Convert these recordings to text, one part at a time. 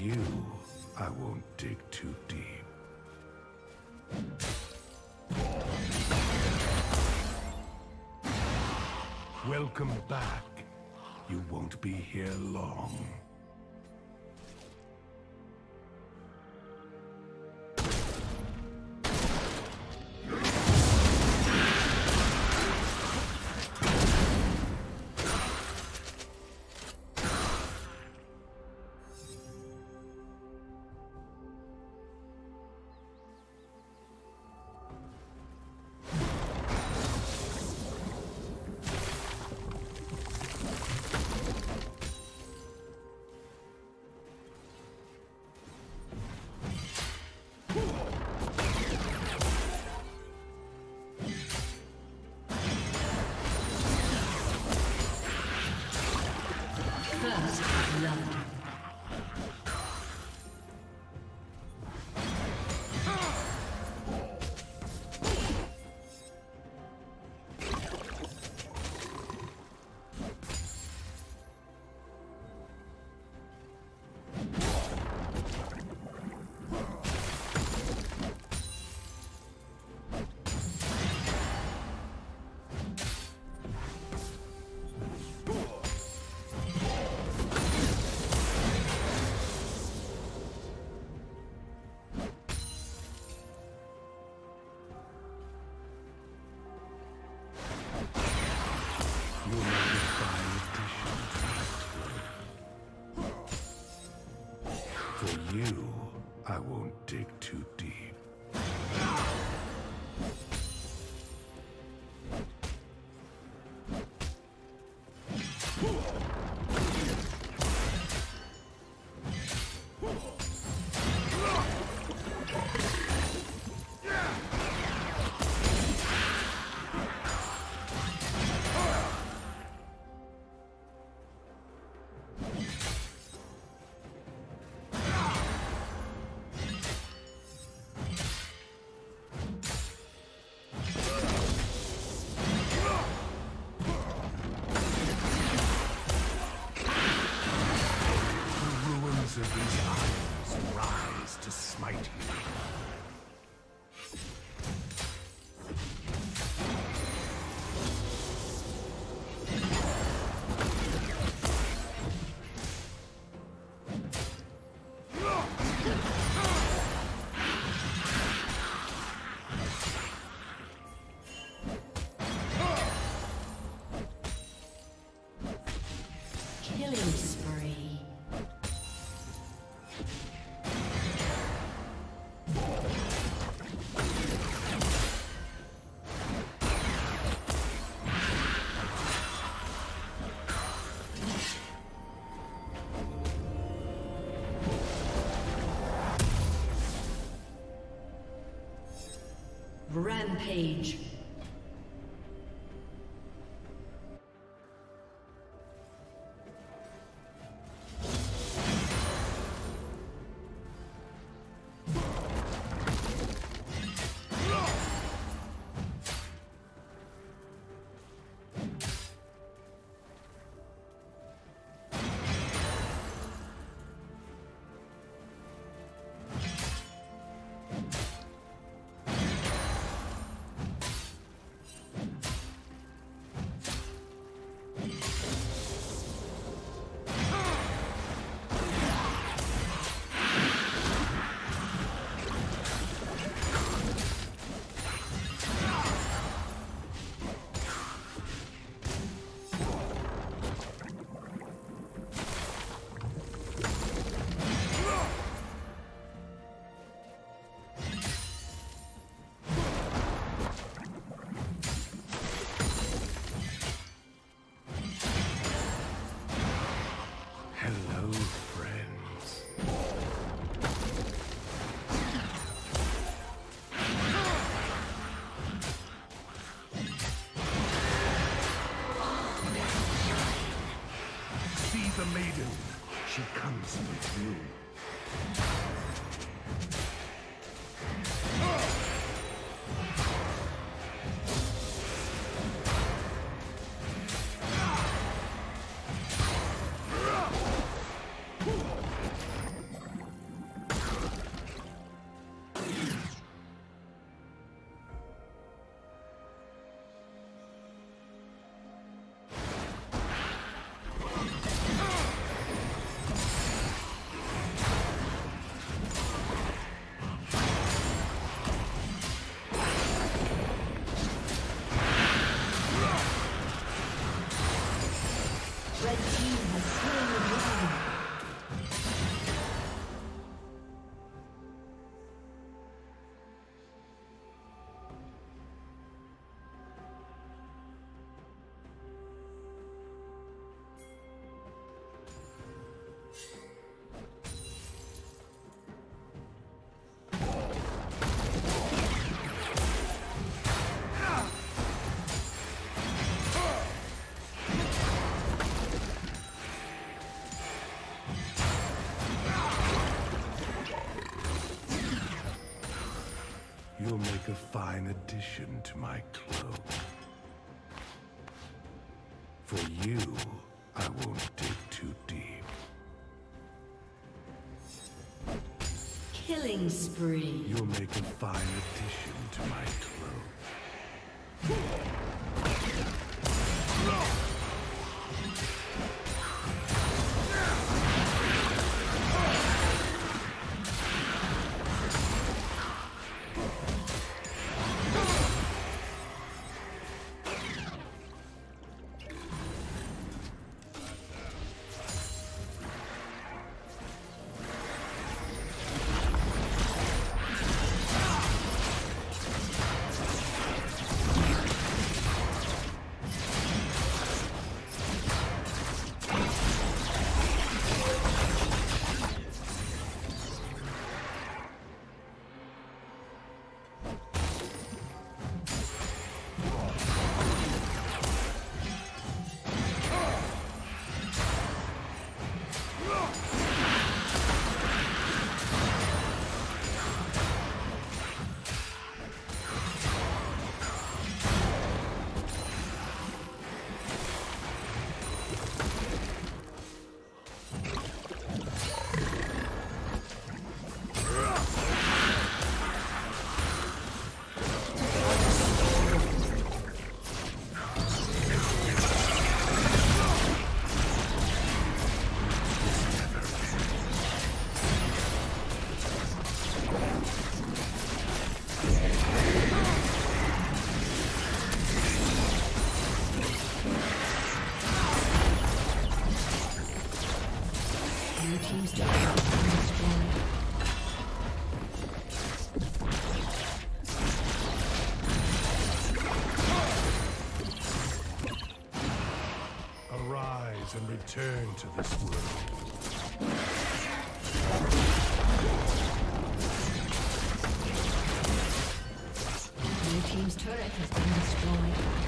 you, I won't dig too deep. Welcome back. You won't be here long. blood. For you, I won't dig too deep. Rampage. make a fine addition to my cloak. For you, I won't dig too deep. Killing spree. You'll make a fine addition to my cloak. Return to this world. Team's turret has been destroyed.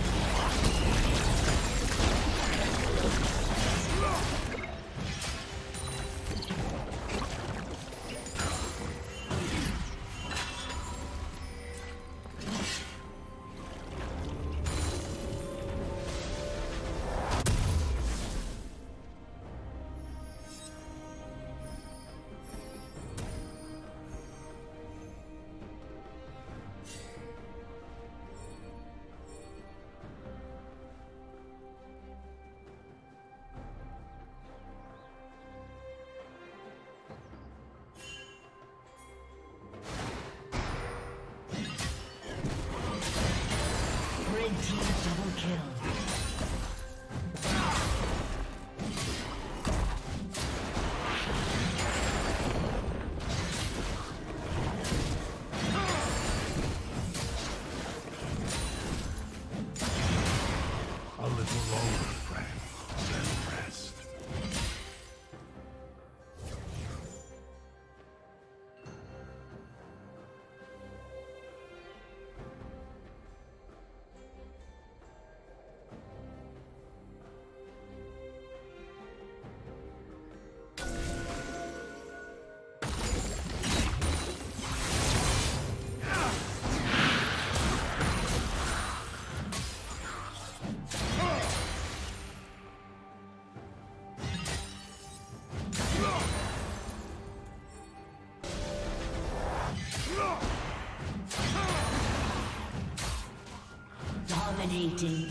Destroyed.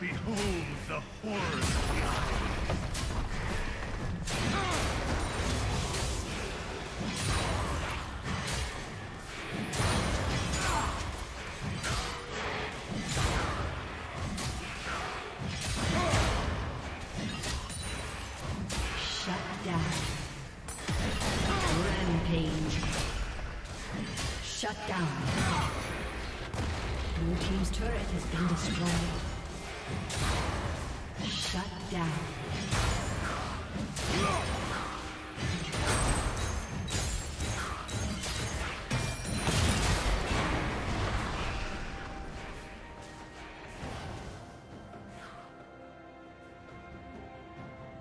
Behold the horrors Shut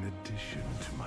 in addition to my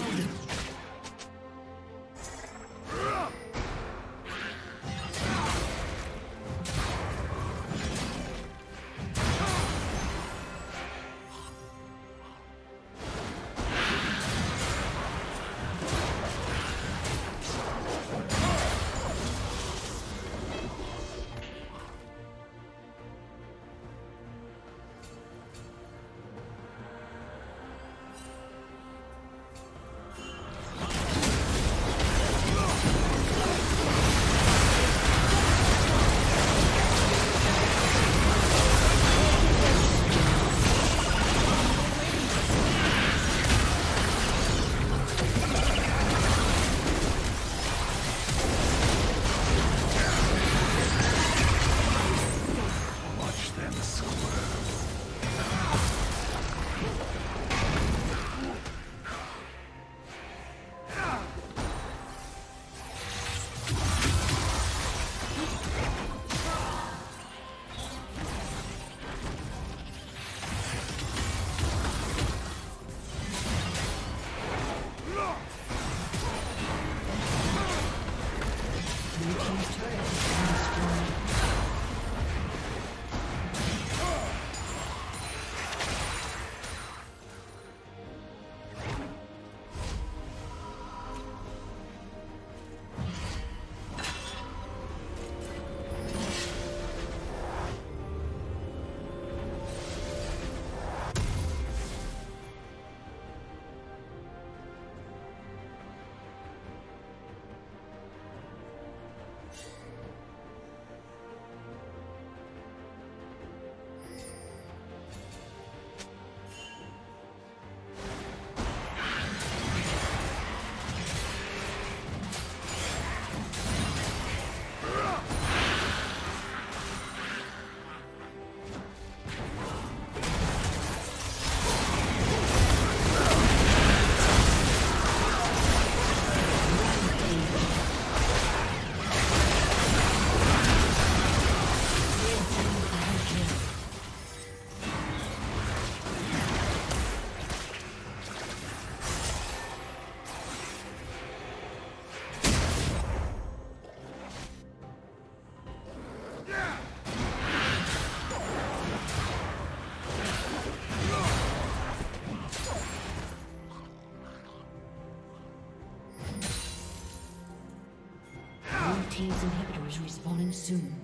Respawning soon.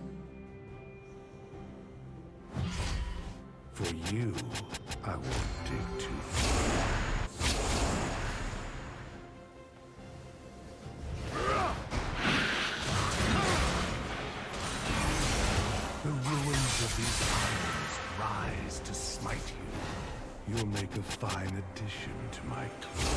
For you, I won't dig too far. The ruins of these islands rise to smite you. You'll make a fine addition to my clan.